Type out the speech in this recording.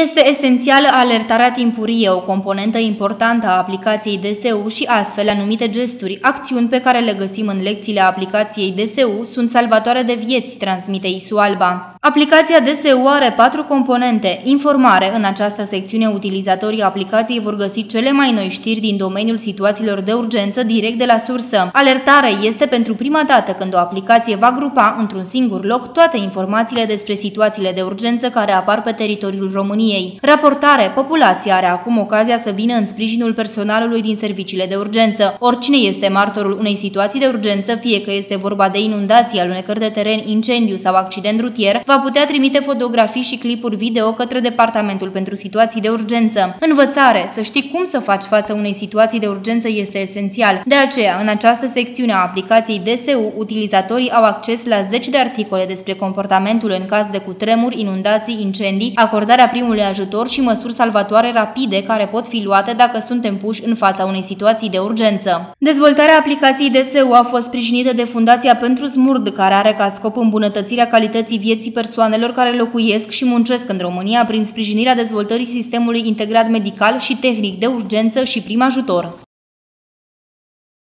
Este esențială alertarea timpurie, o componentă importantă a aplicației DSU și astfel anumite gesturi, acțiuni pe care le găsim în lecțiile aplicației DSU sunt salvatoare de vieți, transmite ISU Alba. Aplicația DSU are patru componente. Informare. În această secțiune, utilizatorii aplicației vor găsi cele mai noi știri din domeniul situațiilor de urgență direct de la sursă. Alertare este pentru prima dată când o aplicație va grupa într-un singur loc toate informațiile despre situațiile de urgență care apar pe teritoriul României României. Raportare. Populația are acum ocazia să vină în sprijinul personalului din serviciile de urgență. Oricine este martorul unei situații de urgență, fie că este vorba de inundații, alunecări de teren, incendiu sau accident rutier, va putea trimite fotografii și clipuri video către Departamentul pentru Situații de Urgență. Învățare. Să știi cum să faci față unei situații de urgență este esențial. De aceea, în această secțiune a aplicației DSU, utilizatorii au acces la 10 de articole despre comportamentul în caz de cutremuri, inundații, incendii, acordarea primului primului ajutor și măsuri salvatoare rapide care pot fi luate dacă suntem puși în fața unei situații de urgență. Dezvoltarea aplicației DSU a fost sprijinită de Fundația pentru Smurd, care are ca scop îmbunătățirea calității vieții persoanelor care locuiesc și muncesc în România prin sprijinirea dezvoltării sistemului integrat medical și tehnic de urgență și prim ajutor.